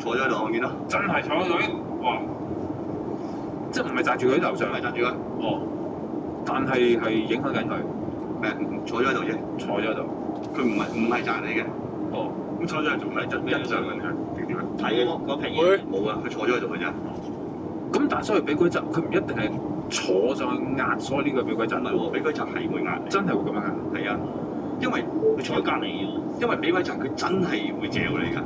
坐咗喺度我見到。真係坐咗喺度，哇！即係唔係擲住佢頭上？唔係擲住佢。哦，但係係影響緊佢。誒，坐咗喺度啫。坐咗喺度。佢唔係唔係擲你嘅。哦。咁坐咗喺度做咩？執咩相嘅？睇嗰。個平嘢。冇啊，佢坐咗喺度嘅啫。咁但係所以俾鬼執，佢唔一定係坐上去壓，所以呢個俾鬼執唔係喎，俾佢執係會壓。真係會咁樣壓？係啊，因為佢坐喺隔離。因為俾鬼陣，佢真係會嚼你㗎。